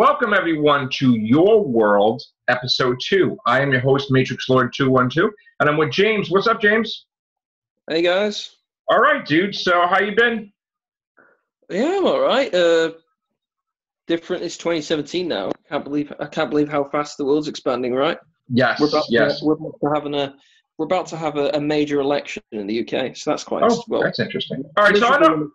Welcome, everyone, to Your World, Episode 2. I am your host, Matrixlord212, and I'm with James. What's up, James? Hey, guys. All right, dude. So, how you been? Yeah, I'm all right. Uh, different. It's 2017 now. I Can't believe I can't believe how fast the world's expanding. Right? Yes. We're about yes. To, we're about to having a we're about to have a, a major election in the UK, so that's quite oh, well. that's interesting. All right, so I don't,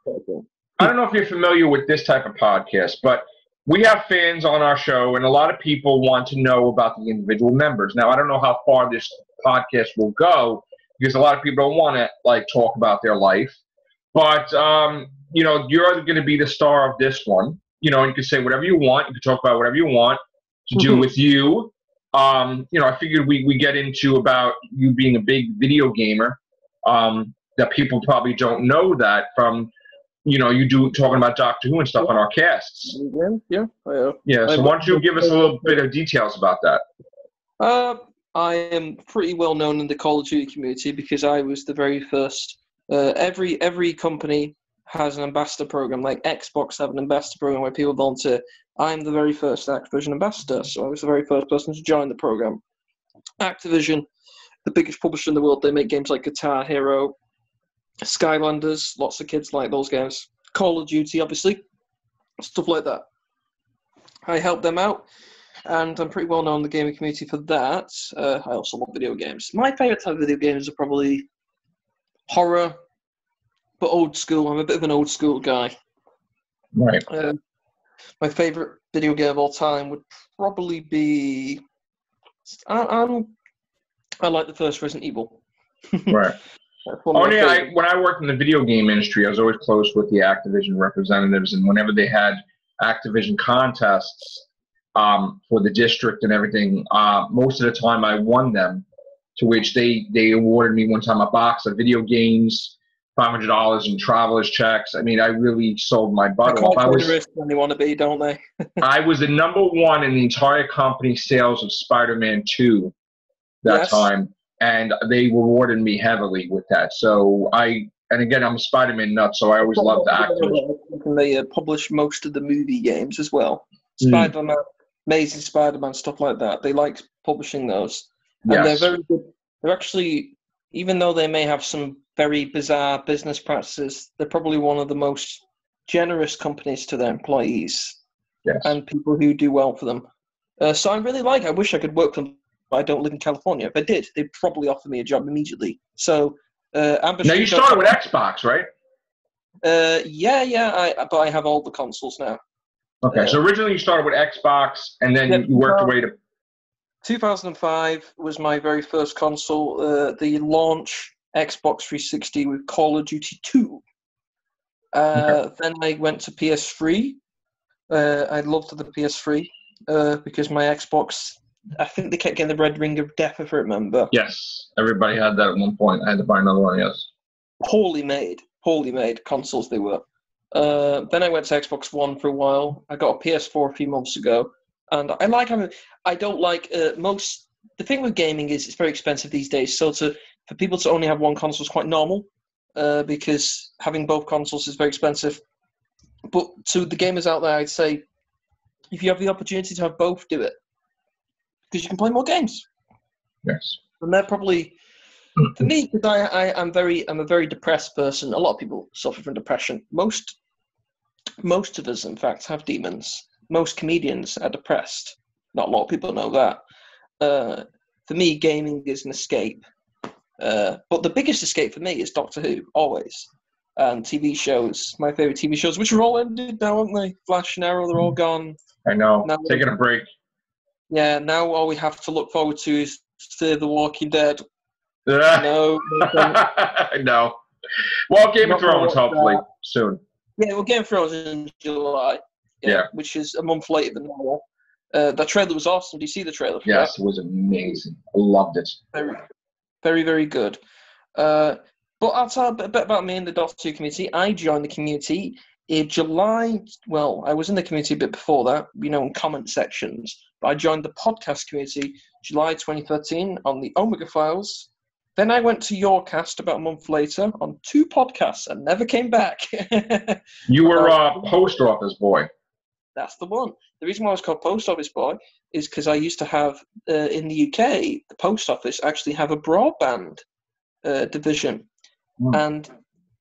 I don't know if you're familiar with this type of podcast, but we have fans on our show, and a lot of people want to know about the individual members. Now, I don't know how far this podcast will go because a lot of people don't want to like talk about their life, but um, you know, you're going to be the star of this one. You know, and you can say whatever you want. You can talk about whatever you want to do Mhm. with you. Um, you know, I figured we, we get into about you being a big video gamer. Um, that people probably don't know that from, you know, you do talking about Doctor Who and stuff on our casts. Yeah, yeah. Uh, Yeah, so why don't you give us a little bit of details about that? Uh, I am pretty well known in the Call of Duty community because I was the very first. Uh, every every company has an ambassador program, like Xbox have an ambassador program where people volunteer. I'm the very first Activision ambassador, so I was the very first person to join the program. Activision, the biggest publisher in the world, they make games like Guitar Hero, Skylanders. Lots of kids like those games. Call of Duty, obviously, stuff like that. I help them out and I'm pretty well known in the gaming community for that. Uh, I also love video games. My favourite type of video games are probably horror, but old school. I'm a bit of an old school guy. Right. Uh, my favourite video game of all time would probably be. I, I'm. I like the first Resident Evil. Right. That's one of Oh my yeah, I, when I worked in the video game industry, I was always close with the Activision representatives, and whenever they had Activision contests um, for the district and everything, uh, most of the time I won them. To which they they awarded me one time a box of video games, five hundred dollars in travelers checks. I mean, I really sold my butt off. I was when they want to be, don't they? I was the number one in the entire company sales of Spider-Man Two that Yes. time, and they rewarded me heavily with that. So I, and again, I'm a Spider-Man nut, so I always loved Activision. And they uh, publish most of the movie games as well. Mm. Spider-Man, Amazing Spider-Man, stuff like that. They like publishing those, and Yes. they're very good. They're actually, even though they may have some very bizarre business practices, they're probably one of the most generous companies to their employees Yes. and people who do well for them. Uh, so I really like. I wish I could work for them, but I don't live in California. If I did, they'd probably offer me a job immediately. So. Uh, now you started with Xbox, right? Uh, yeah, yeah, I, but I have all the consoles now. Okay, so originally you started with Xbox, and then Yeah, you worked your way to 2005 was my very first console. Uh, the launch Xbox 360 with Call of Duty 2. Uh, Then I went to PS3. Uh, I loved the PS3 uh, because my Xbox. I think they kept getting the red ring of death, if I remember. yes. Everybody had that at one point. I had to buy another one. Yes. Poorly made, poorly made consoles they were. Uh, then I went to Xbox One for a while. I got a PS4 a few months ago, and I like having. I don't like uh, most. The thing with gaming is it's very expensive these days. So to for people to only have one console is quite normal, uh, because having both consoles is very expensive. But to the gamers out there, I'd say, if you have the opportunity to have both, do it, because you can play more games Yes. and they're probably for me because I, I I'm very I'm a very depressed person. A lot of people suffer from depression. Most most of us, in fact, have demons. Most comedians are depressed. Not a lot of people know that. Uh, for me, gaming is an escape. Uh, but the biggest escape for me is Doctor Who, always. And TV shows, my favorite TV shows, which are all ended now, aren't they? Flash and Arrow, they're all gone. I know. No. Taking a break. Yeah, now all we have to look forward to is Fear the Walking Dead. No, no. Well, Game Not of Thrones, watch hopefully soon. Yeah, well, Game of Thrones in July. Yeah. Which is a month later than normal. Uh, that trailer was awesome. Do you see the trailer? For Yes, it was amazing. I loved it. Very, very, very good. Uh, but I'll tell a bit, a bit about me and the Doctor Who community. I joined the community in July. Well, I was in the community a bit before that, you know, in comment sections. But I joined the podcast community July 2013 on the Omega Files. Then I went to your cast about a month later on two podcasts and never came back. You were uh, post office boy. That's the one. The reason why I was called Post Office Boy is because I used to have uh, in the UK the post office actually have a broadband uh, division, Hmm. and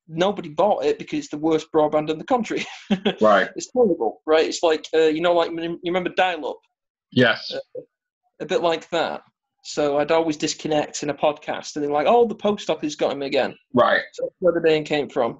nobody bought it because it's the worst broadband in the country. Right. it's terrible, right? It's like uh, you know, like you remember dial-up, Yes. a bit like that. So I'd always disconnect in a podcast, and then like, oh, the post office got him again. Right. So that's where the name came from.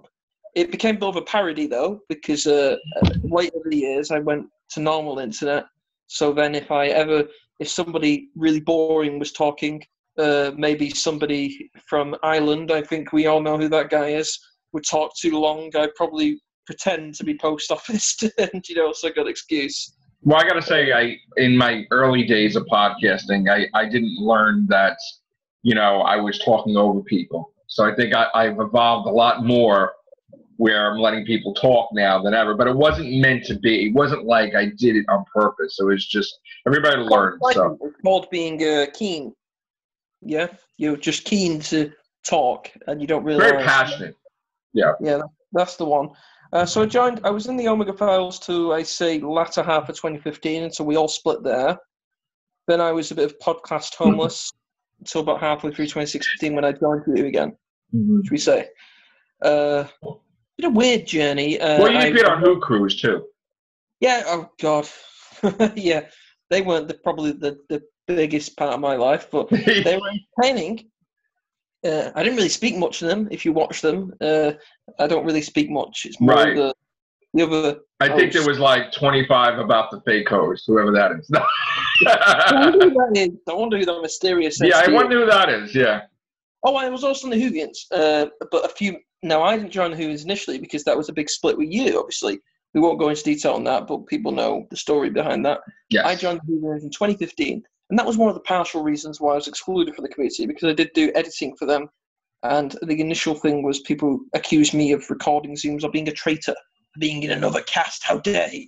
It became more of a parody though, because uh, uh, later in the years I went to normal internet. So then, if I ever, if somebody really boring was talking, uh, maybe somebody from Ireland, I think we all know who that guy is, would talk too long. I'd probably pretend to be post office, and you know, so good excuse. Well, I got to say, I in my early days of podcasting, I, I didn't learn that, you know, I was talking over people. So I think I, I've evolved a lot more where I'm letting people talk now than ever. But it wasn't meant to be. It wasn't like I did it on purpose. It was just everybody learned. So It's called being uh, keen. Yeah, you're just keen to talk, and you don't really. very passionate. Yeah, yeah, that's the one. Uh, so I joined. I was in the Omega Files to I say latter half of 2015, and so we all split there. Then I was a bit of podcast homeless until about halfway through 2016 when I joined you again. Should we say? Uh, been a weird journey. Uh, Well, you I- appeared on Who Cruise too. yeah. Oh God. yeah. They weren't the, probably the, the biggest part of my life, but they were entertaining. Uh, I didn't really speak much to them. If you watch them, uh, I don't really speak much. It's more Right. the the other. I think there was like 25 about the fake host, whoever that is. I wonder who that is. I wonder who that mysterious. yeah, I wonder who that is. Yeah. Oh, I was also in the Whovians, uh, but a few. Now I didn't join the Whovians initially because that was a big split with you. Obviously, we won't go into detail on that, but people know the story behind that. Yes. I joined the Whovians in 2015, and that was one of the partial reasons why I was excluded from the community because I did do editing for them. And the initial thing was people accused me of recording Zooms or being a traitor, being in another cast. How dare you?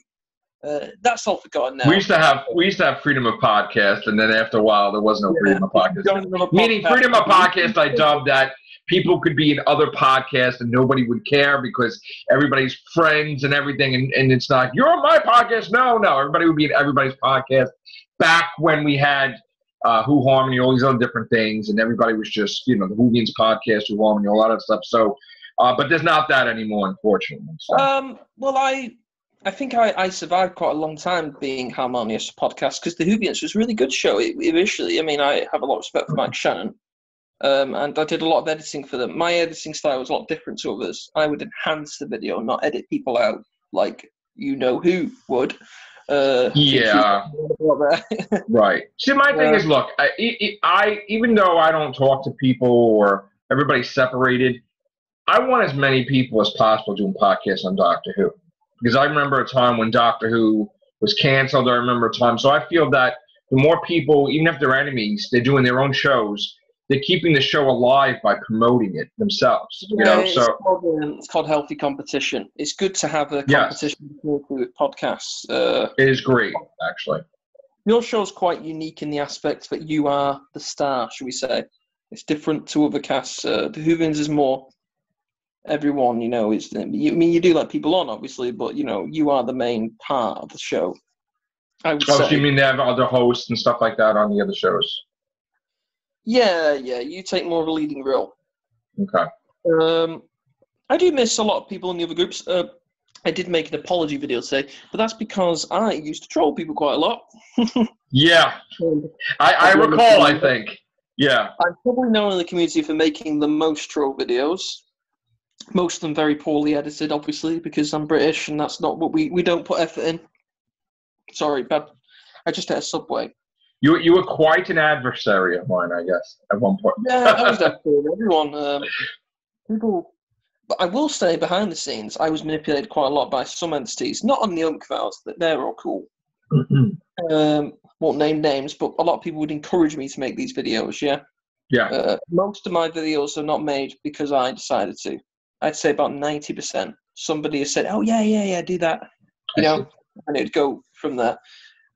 Uh, that's all forgotten now. We used to have we used to have freedom of podcast, and then after a while, there was no freedom of podcast. Another Meaning freedom of podcast, I dubbed that people could be in other podcasts and nobody would care because everybody's friends and everything, and, and it's not you're on my podcast. No, no, everybody would be in everybody's podcast. Back when we had uh, Who Harmony, all these other different things, and everybody was just you know the Whovians podcast, Who Harmony, a lot of stuff. So, uh, but there's not that anymore, unfortunately. So. Um, well, I I think I, I survived quite a long time being Harmonious podcast because the Whovians was a really good show initially. I mean, I have a lot of respect for Mike Shannon, um, and I did a lot of editing for them. My editing style was a lot different to others. I would enhance the video, not edit people out like you know who would. Uh, Yeah. Right. See, my thing is, look, I, I, I even though I don't talk to people or everybody's separated, I want as many people as possible doing podcasts on Doctor Who because I remember a time when Doctor Who was canceled. I remember a time, so I feel that the more people, even if they're enemies, they're doing their own shows. They're keeping the show alive by promoting it themselves. You know, it's, so called, um, it's called healthy competition. It's good to have a Yes. competition with podcasts. Uh, it is great, actually. Your show's quite unique in the aspect that you are the star, should we say? It's different to other casts. Uh, the Whovians is more everyone, you know. Is you, I mean you do let people on, obviously, but you know you are the main part of the show. I would Oh, so you mean they have other hosts and stuff like that on the other shows? Yeah, yeah. You take more of a leading role. Okay. Um, I do miss a lot of people in the other groups. Uh, I did make an apology video today, but that's because I used to troll people quite a lot. Yeah, I, I recall. I think. Yeah. I'm probably known in the community for making the most troll videos. Most of them very poorly edited, obviously, because I'm British and that's not what we, we don't put effort in. Sorry, but I just had a subway. You you were quite an adversary of mine, I guess, at one point. Yeah, I was for everyone. Um, people, but I will say behind the scenes, I was manipulated quite a lot by some entities, not on the Omega Files, that they're all cool. Um, won't name names, but a lot of people would encourage me to make these videos. Yeah. yeah. Uh, most of my videos are not made because I decided to. I'd say about ninety percent. Somebody has said, "Oh yeah, yeah, yeah, do that," you I know, and it'd go from there.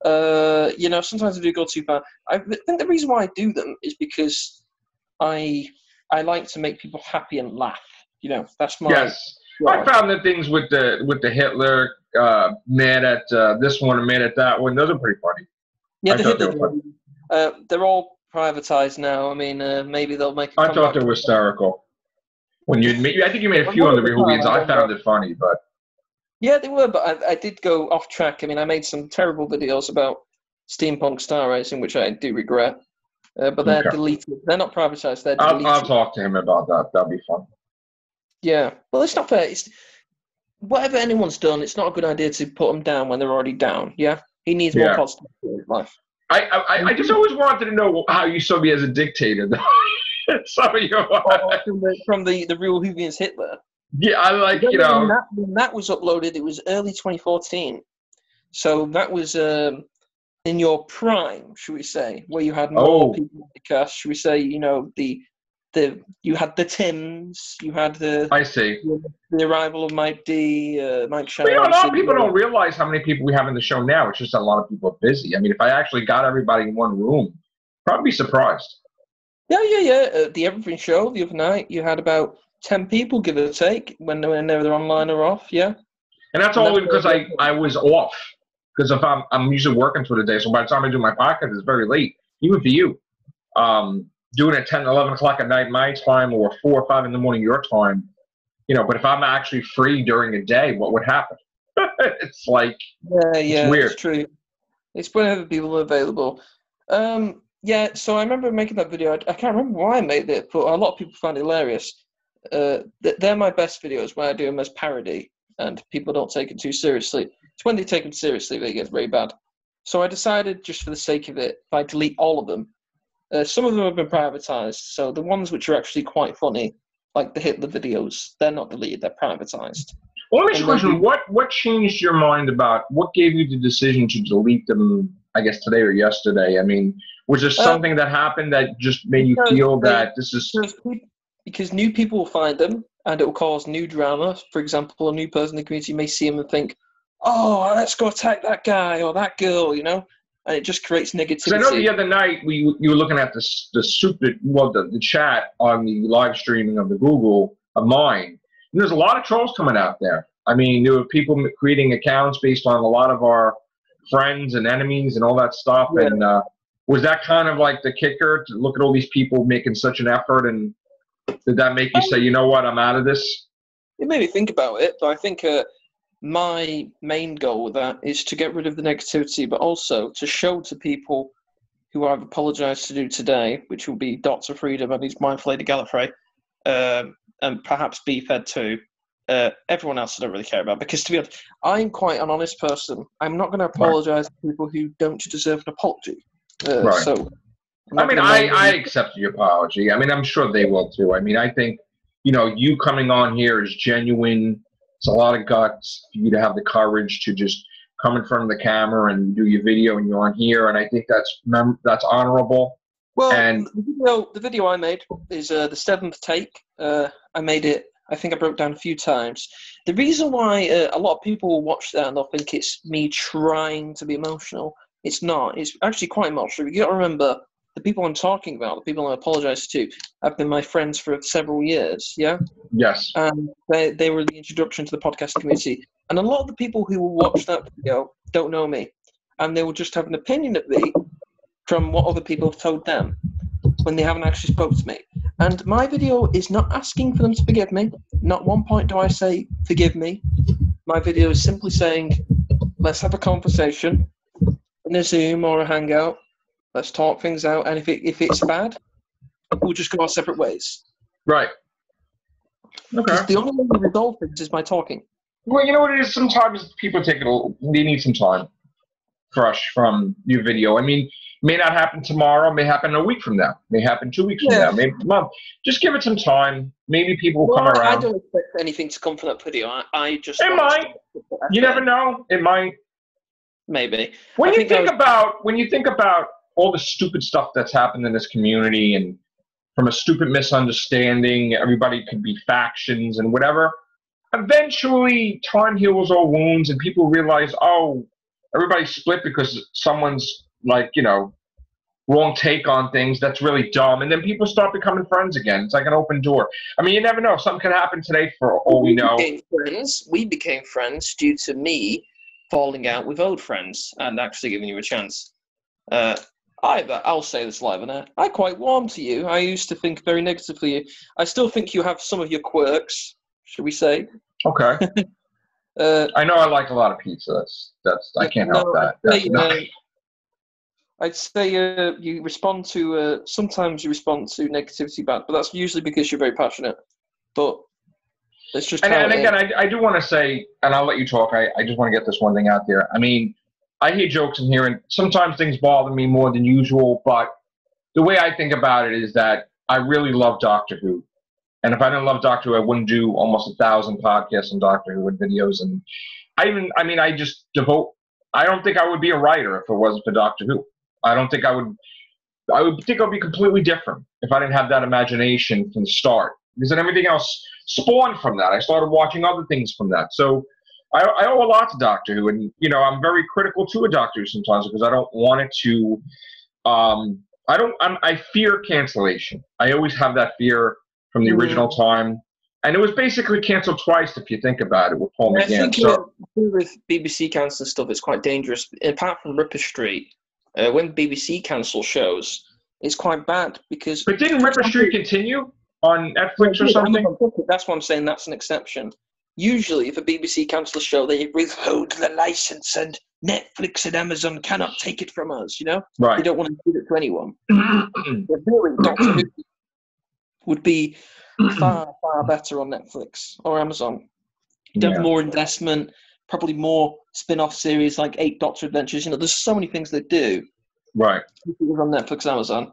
Uh, you know, sometimes I do go too far. I think the reason why I do them is because I I like to make people happy and laugh. You know, that's my Yes. I found that things with the with the Hitler uh, mad at uh, this one and mad at that one. Those are pretty funny. Yeah, the they Hitler. were Uh, they're all privatized now. I mean, uh, maybe they'll make. a I thought they were hysterical. When you I think you made a few on the Rehubians. I found it funny, but Yeah, they were, but I, I did go off track. I mean, I made some terrible videos about steampunk star racing, which I do regret. Uh, but they're Okay. deleted. They're not privatized. They're I'll, deleted. I'll talk to him about that. That'd be fun. Yeah. Well, it's not fair. It's whatever anyone's done. It's not a good idea to put them down when they're already down. Yeah. He needs more Yeah. positive life. I, I, I just always wanted to know how you saw me as a dictator. Some of you, from the, from the, the real Whovians Hitler. Yeah, I like you when, know. that, when that was uploaded, it was early 2014. So that was um, in your prime, should we say, where you had more Oh. people the cast. Should we say, you know, the the you had the Tims, you had the I see. the arrival of Mike D, uh, Mike. But, you know, a lot of people don't realize how many people we have in the show now. It's just that a lot of people are busy. I mean, if I actually got everybody in one room, probably be surprised. Yeah, yeah, yeah. Uh, the Everything Show the other night, you had about ten people, give or take, when when they're online or off. Yeah. And that's And only because I, I was off. Because if I'm I'm usually working through the day, so by the time I do my podcast, it's very late, even for you. Um, doing it 10, 11 o'clock at night my time, or four or five in the morning your time, you know. But if I'm actually free during a day, what would happen? it's like Yeah, yeah, weird. it's true. It's whenever people are available. Um, yeah, so I remember making that video. I, I can't remember why I made it, but a lot of people found it hilarious. Uh, th- they're my best videos when I do them as parody, and people don't take it too seriously. It's when they take them seriously they get very bad. So I decided, just for the sake of it, if I delete all of them, uh, some of them have been privatized. So the ones which are actually quite funny, like the Hitler videos, they're not deleted; they're privatized. Well, let me ask you a question. What what changed your mind about what gave you the decision to delete them? I guess today or yesterday. I mean, was there Uh, something that happened that just made you feel that this is because, new people will find them and it will cause new drama. For example, a new person in the community may see them and think, "Oh, let's go attack that guy or that girl," you know, and it just creates Because I know negativity. the other night we you were looking at the the super well the, the chat on the live streaming of the Google of mine. And there's a lot of trolls coming out there. I mean, there were people creating accounts based on a lot of our friends and enemies and all that stuff. Yeah. And uh, was that kind of like the kicker to look at all these people making such an effort? And did that make you say, you know what, I'm out of this? It made me think about it, but I think uh, my main goal with that is to get rid of the negativity, but also to show to people who I've apologised to do today, which will be Doctor Freedom and his Mindful Lady Gallifrey, um, and perhaps Beefhead too. Uh, everyone else I don't really care about because, to be honest, I'm quite an honest person. I'm not going to apologise to people who don't deserve an apology. Uh, Right. So, I mean, I, I accept your apology. I mean, I'm sure they will too. I mean, I think, you know, you coming on here is genuine. It's a lot of guts for you to have the courage to just come in front of the camera and do your video and you're on here. And I think that's mem- that's honorable. Well, And- the video, the video I made is uh, the seventh take. Uh, I made it. I think I broke down a few times. The reason why uh, a lot of people watch that and they'll think it's me trying to be emotional. It's not. It's actually quite emotional. You got to remember the people I'm talking about, the people I apologise to, have been my friends for several years. Yeah, Yes. and they they were the introduction to the podcast community. And a lot of the people who will watch that video don't know me, and they will just have an opinion of me from what other people have told them when they haven't actually spoke to me. And my video is not asking for them to forgive me. Not one point do I say forgive me. My video is simply saying, let's have a conversation in a Zoom or a Hangout. Let's talk things out, and if it if it's bad, we'll just go our separate ways. Right. Okay. The only way we resolve things is by talking. Well, you know what it is. Sometimes people take it. A, they need some time, fresh from your video. I mean, may not happen tomorrow. May happen a week from now. May happen two weeks from now. Maybe a month. Just give it some time. Maybe people will Well, come I don't expect anything to come from that video. I, I just It might. You never know. It might. Maybe. When I you think think was- about when you think about all the stupid stuff that's happened in this community and from a stupid misunderstanding, everybody could be factions and whatever. Eventually, time heals all wounds, and people realize, oh, everybody split because someone's like, you know, wrong take on things that's really dumb, and then people start becoming friends again. It's like an open door. I mean, you never know. Something could happen today for all we know. became friends. We became friends due to me falling out with old friends and actually giving you a chance. Uh, I, I'll say this live and I quite warm to you. I used to think very negatively. I still think you have some of your quirks, should we say? Okay. Uh, I know I like a lot of pizza. That's, that's I can't help that. I'd say, not- uh, I'd say uh, you respond to. Uh, sometimes you respond to negativity back, but that's usually because you're very passionate. But it's just and, and again. I, I do want to say, and I'll let you talk. I, I just want to get this one thing out there. I mean, I hear jokes in here, and sometimes things bother me more than usual. But the way I think about it is that I really love Doctor Who, and if I didn't love Doctor Who, I wouldn't do almost a thousand podcasts on Doctor Who and videos. And I even, I mean, I just devote. I don't think I would be a writer if it wasn't for Doctor Who. I don't think I would. I would think I'd be completely different if I didn't have that imagination from the start. Because then everything else spawned from that. I started watching other things from that. So I, I owe a lot to Doctor Who, and you know I'm very critical to a Doctor Who sometimes because I don't want it to. Um, I don't. I'm, I fear cancellation. I always have that fear from the Mhm. original time, and it was basically canceled twice if you think about it with Paul I McGann. think So with BBC cancel stuff, it's quite dangerous. Apart from Ripper Street, uh, when BBC cancel shows, it's quite bad because. but didn't Ripper Street continue on Netflix or something? That's what I'm saying that's an exception. Usually, if a BBC cancels a show, they withhold the license, and Netflix and Amazon cannot take it from us. You know, they don't want to give it to anyone. Doctor Who would be far, far better on Netflix or Amazon. You'd have Yeah. more investment, probably more spin-off series like Eighth Doctor Adventures. You know, there's so many things they do Right. if it was on Netflix, Amazon,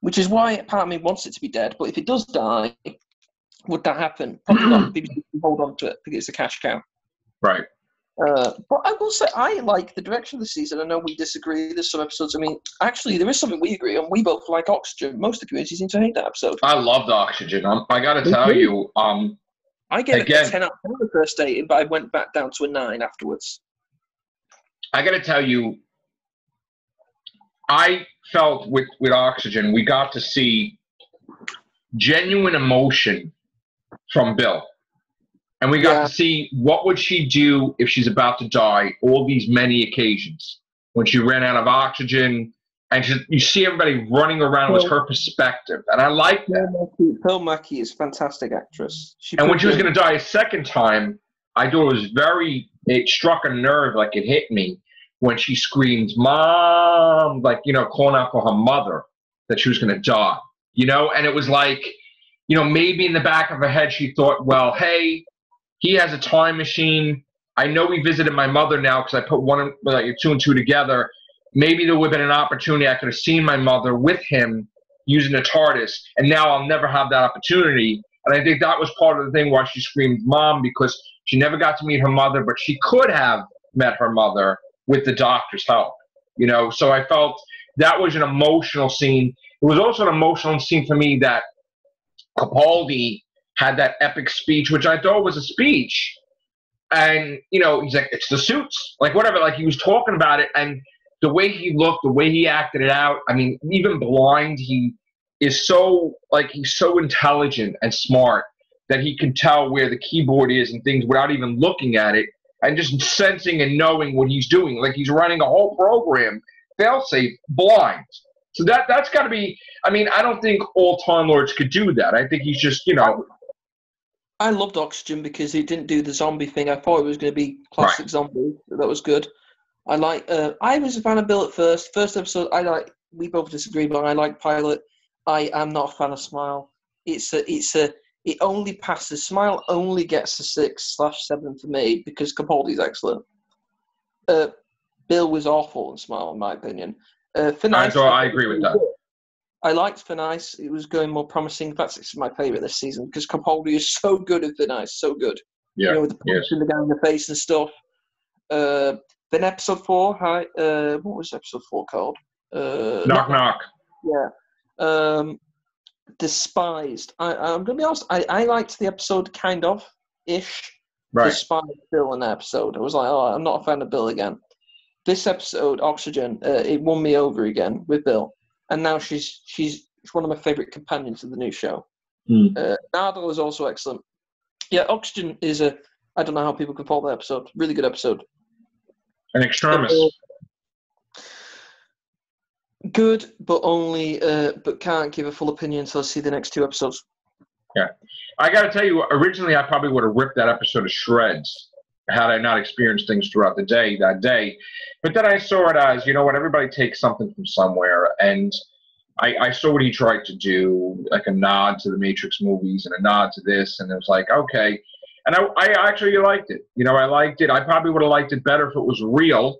which is why part of me wants it to be dead. But if it does die, would that happen? Probably not. BBC hold on to it because it's a cash cow. Right. Uh, but I will say I like the direction of the season. I know we disagree. There's some episodes. I mean, actually, there is something we agree on. We both like Oxygen. Most of the community seem to hate that episode. I loved Oxygen. Um, I got to tell too. you, um, I gave it a 10 out of 10 on the first date, but I went back down to a 9 afterwards. I got to tell you, I felt with with Oxygen, we got to see genuine emotion from Bill, and we got Yeah. to see what would she do if she's about to die. All these many occasions when she ran out of oxygen, and she, you see everybody running around with her perspective, and I like that. Pearl Mackie is a fantastic actress. She And when she was going to die a second time, I thought it was very, it struck a nerve, like it hit me when she screamed, Mom, like, you know, calling out for her mother that she was going to die, you know? And it was like, you know, maybe in the back of her head, she thought, well, hey, he has a time machine. I know we visited my mother now because I put one, like, two and two together. Maybe there would have been an opportunity I could have seen my mother with him using a TARDIS, and now I'll never have that opportunity. And I think that was part of the thing why she screamed mom because she never got to meet her mother, but she could have met her mother with the doctor's help. You know, so I felt that was an emotional scene. It was also an emotional scene for me that Capaldi had that epic speech, which I thought was a speech. And, you know, he's like, it's the suits, like whatever, like he was talking about it. And the way he looked, the way he acted it out, I mean, even blind, he is so, like, he's so intelligent and smart that he can tell where the keyboard is and things without even looking at it and just sensing and knowing what he's doing. Like he's running a whole program, failsafe, blind. So that that's got to be. I mean, I don't think all Time Lords could do that. I think he's just, you know, I loved Oxygen because he didn't do the zombie thing. I thought it was going to be classic zombie. That was good. I like. Uh, I was a fan of Bill at first. First episode, I like. We both disagree, but I like Pilot. I am not a fan of Smile. It's a. It's a. It only passes. Smile only gets a six slash seven for me because Capaldi's excellent. Uh, Bill was awful in Smile, in my opinion. Uh, for I, I agree with that. I liked Thin Ice. It was going more promising. In fact, it's my favourite this season because Capaldi is so good at Thin Ice, so good. Yeah, you know, with the yes. punching the guy in the face and stuff. Uh, then episode four, hi, uh, what was episode four called? Uh, Knock knock. yeah. Um, despised. I, I'm gonna be honest. I, I liked the episode kind of ish. Right. Despised Bill in the episode. I was like, oh, I'm not a fan of Bill again. This episode, Oxygen, uh, it won me over again with Bill. and now she's she's one of my favorite companions of the new show. Hmm. Uh, Nardole is also excellent. Yeah, Oxygen is a I don't know how people can fault that episode. Really good episode. An extremis. Good, but only uh, but can't give a full opinion until I see the next two episodes. Yeah, I got to tell you, originally I probably would have ripped that episode to shreds had I not experienced things throughout the day that day. But then I saw it as, you know what, everybody takes something from somewhere. And I, I saw what he tried to do, like a nod to the Matrix movies and a nod to this. And it was like, okay. And I, I actually liked it. You know, I liked it. I probably would have liked it better if it was real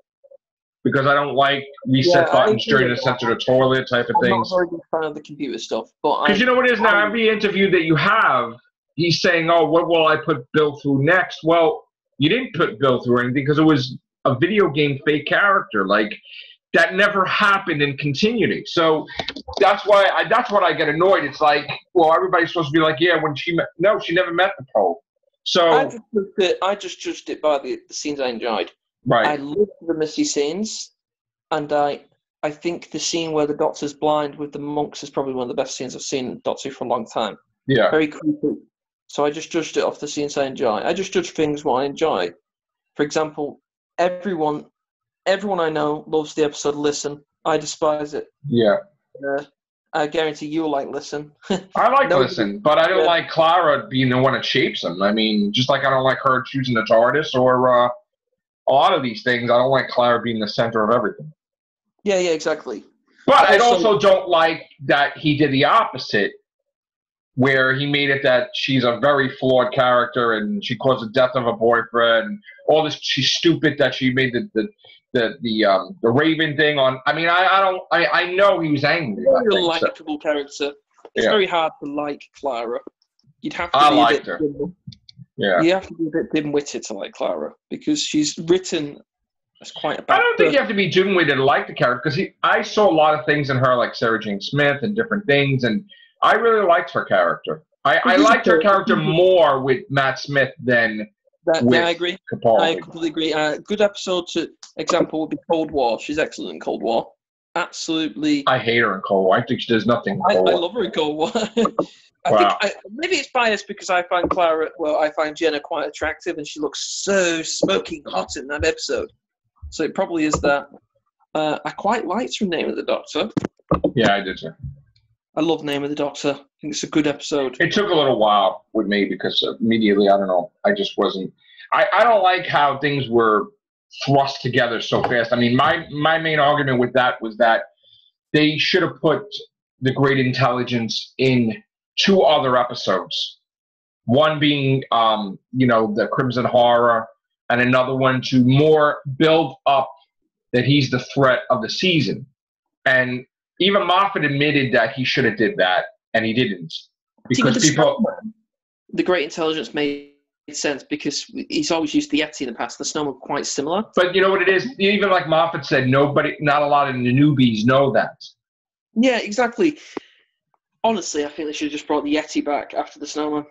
because I don't like reset Yeah, buttons during the the toilet type of I'm not things. a very big fan of the computer stuff, but Because you know what it is now? Every interview that you have, he's saying, "Oh, what will I put Bill through next?" Well, you didn't put Bill through anything because it was a video game fake character. Like that never happened in continuity. So that's why I, that's what I get annoyed. It's like, well, everybody's supposed to be like, "Yeah, when she met." No, she never met the Pope. I So just it, I just judged it by the, the scenes I enjoyed. Right. I loved the Missy scenes, and I I think the scene where the Doctor's blind with the monks is probably one of the best scenes I've seen in Doctor for a long time. yeah, Very creepy. So I just judged it off the scenes I enjoy. I just judge things what I enjoy. For example, everyone everyone I know loves the episode Listen. I despise it. yeah. Uh, I guarantee you'll like Listen. I like No, listen, but I don't yeah. like Clara being the one that shapes him. I mean, just like I don't like her choosing the TARDIS or uh, a lot of these things. I don't like Clara being the center of everything. yeah, yeah, exactly. But I also don't like that he did the opposite, where he made it that she's a very flawed character and she caused the death of a boyfriend. And all this, she's stupid that she made the the the the, um, the Raven thing on. I mean, I, I don't. I, I know he was angry. Very things, so- character. It's Yeah. very hard to like Clara. You'd have to I be a bit her. dim- yeah. You have to be a bit dim-witted to like Clara because she's written that's quite a bad I don't think you have to be with it to like the character because I saw a lot of things in her, like Sarah Jane Smith and different things, and I really liked her character. I, I liked her character more with Matt Smith than That, with yeah, I agree. I completely agree. Uh, good episode to example would be Cold War. She's excellent in Cold War. Absolutely. I hate her in Cold War. I think she does nothing. in I, I love her in Cold War. I Wow. think I, maybe it's biased because I find Clara, well, I find Jenna quite attractive, and she looks so smoking hot in that episode. So it probably is that. Uh, I quite liked her Name of the Doctor. Yeah, I did too. I love Name of the Doctor. I think it's a good episode. It took a little while with me because immediately, I don't know, I just wasn't. I, I don't like how things were thrust together so fast. I mean, my my main argument with that was that they should have put the Great Intelligence in two other episodes. One being, um, you know, the Crimson Horror, and another one to more build up that he's the threat of the season. And even Moffat admitted that he should have did that, and he didn't because the people. The Great Intelligence made sense because he's always used the Yeti in the past. The Snowman quite similar. But you know what it is? Even like Moffat said, nobody, not a lot of the newbies know that. Yeah, exactly. Honestly, I think they should have just brought the Yeti back after the Snowman.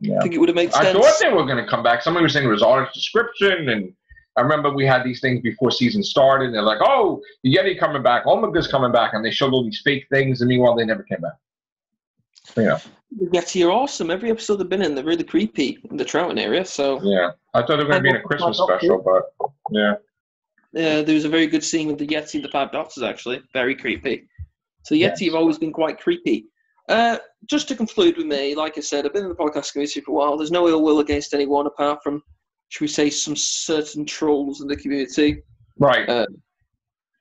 Yeah. I think it would have made sense. I thought they were going to come back. Somebody was saying it was artist description, and I remember we had these things before season started. And they're like, "Oh, the Yeti coming back, Omega's coming back," and they showed all these fake things, and meanwhile, they never came back. You know, the Yeti are awesome. Every episode they've been in, they're really creepy in the Troughton area. So yeah. I thought they were going to be in a Christmas special, but yeah, uh, there was a very good scene with the Yeti and the Five Doctors. Actually, very creepy. So the Yes. Yeti have always been quite creepy. Uh, just to conclude with me, like I said, I've been in the podcast community for a while. There's no ill will against anyone apart from, should we say, some certain trolls in the community. right. Uh,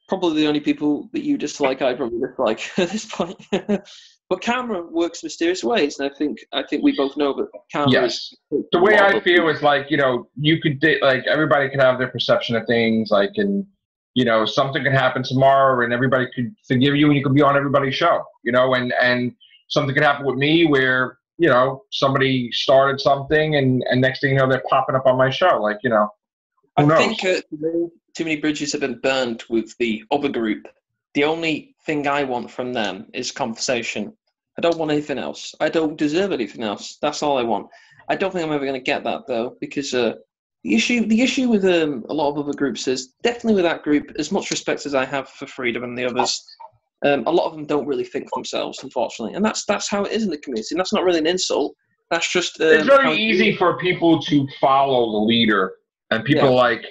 probably the only people that you dislike, I probably dislike at this point. but camera works mysterious ways, and I think I think we both know that Cameron. yes. the way I feel is like you know you could di- like everybody can have their perception of things like and you know something can happen tomorrow and everybody could forgive you and you could be on everybody's show you know and and something could happen with me where you know somebody started something and and next thing you know they're popping up on my show like you know I knows? think uh, too many bridges have been burned with the other group. The only thing I want from them is conversation. I don't want anything else. I don't deserve anything else. That's all I want. I don't think I'm ever going to get that though, because uh, the issue the issue with um, a lot of other groups is definitely with that group. As much respect as I have for Freedom and the others, Um, a lot of them don't really think for themselves, unfortunately, and that's that's how it is in the community. And that's not really an insult. That's just um, it's very easy for people to follow the leader, and people Yeah. like,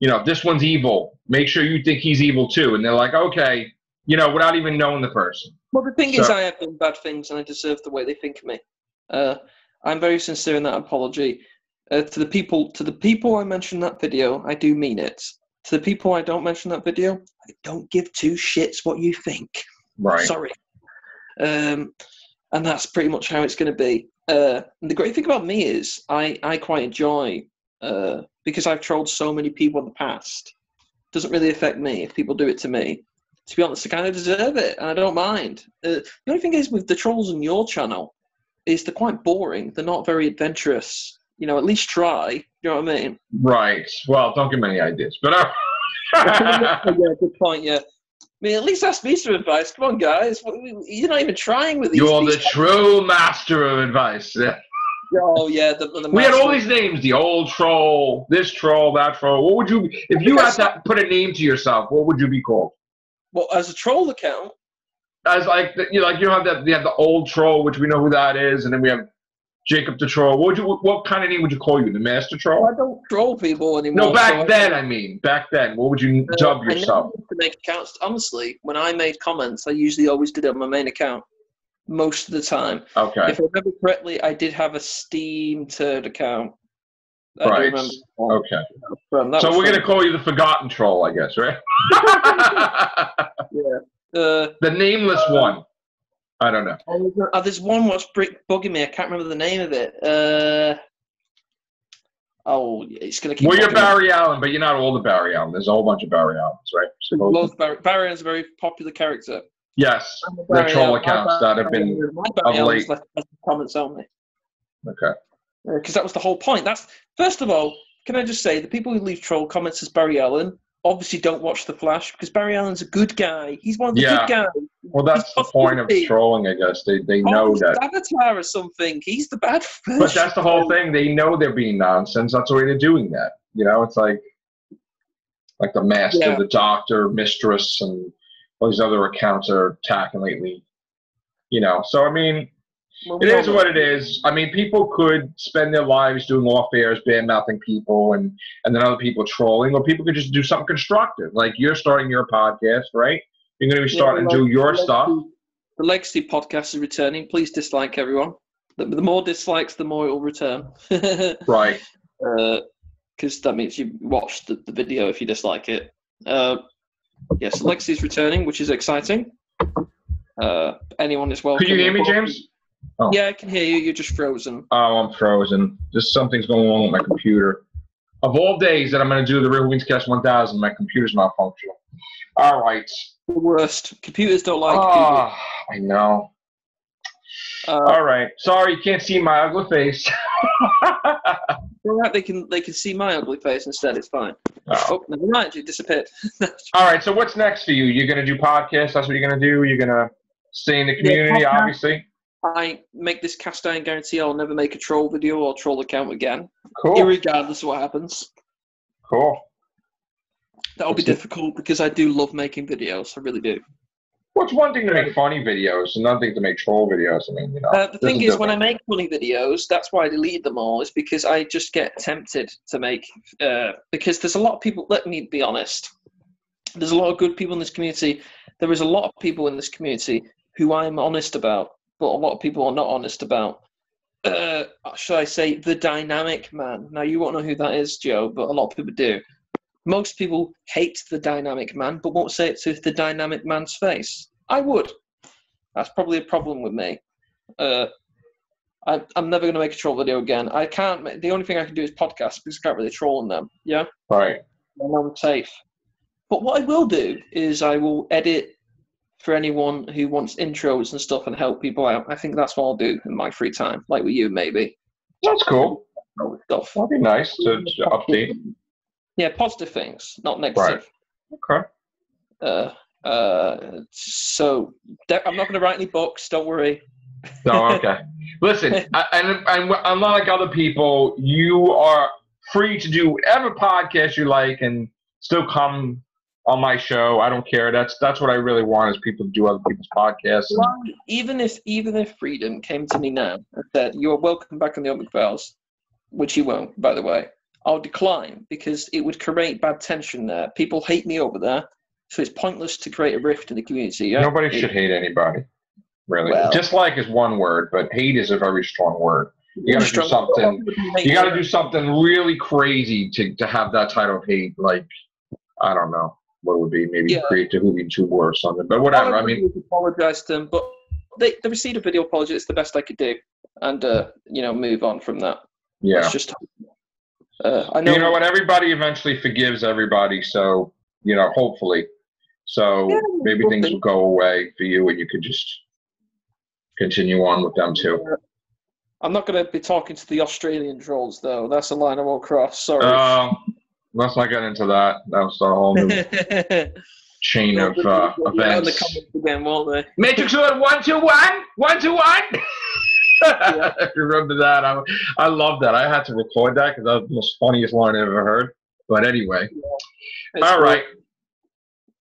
you know, this one's evil. Make sure you think he's evil too, and they're like, okay, you know, without even knowing the person. Well, the thing is, I have done bad things, and I deserve the way they think of me. Uh, I'm very sincere in that apology. Uh, to the people, to the people I mentioned in that video, I do mean it. To the people I don't mention that video, I don't give two shits what you think. Right. Sorry. Um, and that's pretty much how it's going to be. Uh, the great thing about me is I, I quite enjoy uh, because I've trolled so many people in the past. Doesn't really affect me if people do it to me. To be honest, I kind of deserve it, and I don't mind. Uh, the only thing is with the trolls on your channel is they're quite boring. They're not very adventurous. You know, at least try. You know what I mean? Right. Well, don't give me any ideas, but. Uh, yeah, good point. Yeah. I mean, at least ask me some advice. Come on, guys. You're not even trying with these. You're these the true master of advice. Yeah. Oh yeah, the, the We had all these names: the old troll, this troll, that troll. What would you, if you had to put a name to yourself? What would you be called? Well, as a troll account, As like, the, you know, like you have that, you have the old troll, which we know who that is, and then we have Jacob the troll. What would you, what kind of name would you call you? The master troll? I don't troll people anymore. No, back so then. I mean, back then. What would you Uh, dub yourself? used to make accounts. Honestly, when I made comments, I usually always did it on my main account. Most of the time, Okay. if I remember correctly, I did have a Steam Turd account. I Right. Okay. From. So we're gonna call you the forgotten troll, I guess, right? Uh, the nameless one. I don't know. oh, there's one what's bugging me. I can't remember the name of it. Uh, oh, it's gonna keep. Well, you're me. Barry Allen, but you're not all the Barry Allen. There's a whole bunch of Barry Allens, right? Loads Barry. Barry Allen's a very popular character. Yes, the Barry troll Allen- accounts that have been Barry of late. left left comments only. okay. because that was the whole point. That's first of all, can I just say the people who leave troll comments as Barry Allen obviously don't watch The Flash because Barry Allen's a good guy. He's one of the Yeah. good guys. Well, that's the point of trolling, I guess. They they know Oh, that, Avatar or something. He's the bad. but that's the whole thing. They know they're being nonsense. That's the way they're doing that. You know, it's like like the master, Yeah. the doctor, mistress, and all these other accounts are attacking lately. You know, so I mean, Well, It is what it is. I mean, people could spend their lives doing off airs, bad mouthing people, and and then other people trolling, or people could just do something constructive. Like you're starting your podcast, right? You're going to be Yeah, starting to like- do your the stuff. Legacy- The Legacy podcast is returning. Please dislike everyone. The, the more dislikes, the more it will return. Right. because that means you watched the, the video if you dislike it. Uh, yes, Lexi's returning, which is exciting. Uh, anyone is welcome. Could you hear me, James? Yeah, I can hear you. You're just frozen. Oh, I'm frozen. Just something's going on with my computer. Of all days that I'm going to do the Real Wings Cast 1000, my computer's not functional. All right. The worst. Computers don't like Ah, I know. Uh, All right. Sorry, you can't see my ugly face. all right, they can they can see my ugly face instead. It's fine. Oh. Oh, never mind. You disappeared. All right. So what's next for you? You're going to do podcasts. That's what you're going to do. You're going to stay in the community, obviously. I make this cast iron guarantee I'll never make a troll video or troll account again, Cool. irregardless of what happens. Cool. That'll be it. difficult because I do love making videos. I really do. Well, it's one thing to make funny videos, and another thing to make troll videos. I mean, you know. Uh, the thing is, when I make funny videos, that's why I deleted them all. Is because I just get tempted to make. Uh, because there's a lot of people. Let me be honest. There's a lot of good people in this community. There is a lot of people in this community who I'm honest about, but a lot of people are not honest about. Uh, should I say the dynamic man? Now you won't know who that is, Joe, but a lot of people do. Most people hate the dynamic man, but won't say it to the dynamic man's face. I would. That's probably a problem with me. Uh, I, I'm never going to make a troll video again. I can't. The only thing I can do is podcast because I can't really troll on them. Yeah, Right. and I'm safe. But what I will do is I will edit for anyone who wants intros and stuff and help people out. I think that's what I'll do in my free time, like with you maybe. That's cool. Stuff. That'd be nice to, to update. Yeah, positive things, not negative. Right. Okay. Uh, uh, so de- I'm not going to write any books. Don't worry. No, okay. Listen, I, and, and unlike other people, you are free to do whatever podcast you like and still come on my show. I don't care. That's that's what I really want is people to do other people's podcasts. Well, even if even if freedom came to me now and said you're welcome back on the Omega Files, which you won't, by the way, I'll decline because it would create bad tension there. People hate me over there, so it's pointless to create a rift in the community. Yeah? Nobody It- should hate anybody. Really. Well- Dislike is one word, but hate is a very strong word. You gotta do something- You got to do something really crazy to, to have that title of hate. Like, I don't know what it would be. Maybe Yeah. create a Hoovy Tuber or something. But whatever. I mean, apologize to them, but they, they received a video apology. It's the best I could do, and uh, you know, move on from that. yeah. It's just. Uh, I know. You know what? Everybody eventually forgives everybody. So, you know, hopefully. So Yeah, maybe things will go away for you and you could just continue on with them too. I'm not going to be talking to the Australian trolls, though. That's a line I won't cross. Sorry. Um, let's not get into that. That was a whole new chain of uh, They'll be out in the events. again, won't they? Matrix Sword one two one one two one. If you remember that, I, I love that. I had to record that because that was the most funniest line I ever heard. But anyway, It's all cool. right.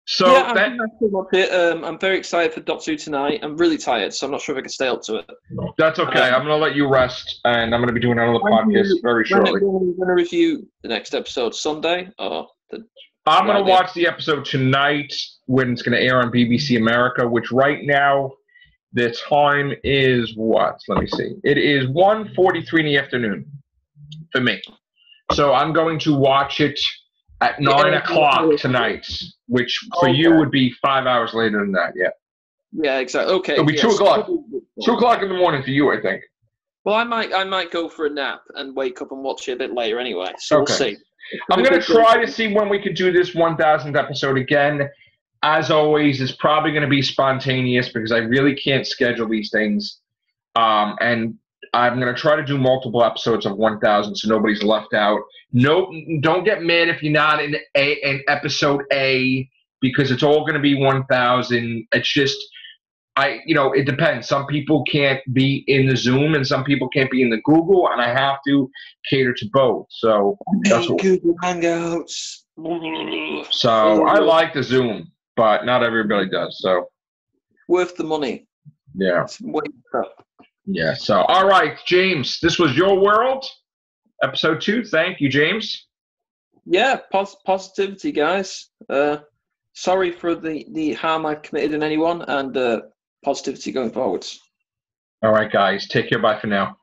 So yeah, that, think that's pretty much it. Um, I'm very excited for Who tonight. I'm really tired, so I'm not sure if I can stay up to it. that's okay. I'm gonna let you rest, and I'm gonna be doing another podcast you- very When shortly. are you going to review the next episode? Sunday or the I'm gonna watch the episode tonight when it's gonna air on BBC America, which right now the time is what? Let me see. It is 1:43 in the afternoon for me. So I'm going to watch it at nine o'clock tonight, which for you would be five hours later than that. Yeah, Yeah, exactly. Okay. It'll be yes. two o'clock. two o'clock in the morning for you, I think. Well, I might, I might go for a nap and wake up and watch it a bit later anyway. So Okay. we'll see. I'm going to try to see when we could do this 1000th episode again. As always, it's probably going to be spontaneous because I really can't schedule these things. Um, and I'm going to try to do multiple episodes of 1000 so nobody's left out. No, don't get mad if you're not in a in episode A because it's all going to be 1000. It's just I, you know, it depends. Some people can't be in the Zoom and some people can't be in the Google, and I have to cater to both. So that's what, Google Hangouts. so I like the Zoom, but not everybody does. So Worth the money. yeah, It's way up. Yeah. So all right, James, this was your world, episode two. Thank you, James. Yeah, pos- positivity, guys. Uh, sorry for the, the harm I've committed in anyone, and uh, positivity going forwards. All right, guys, take care. Bye for now.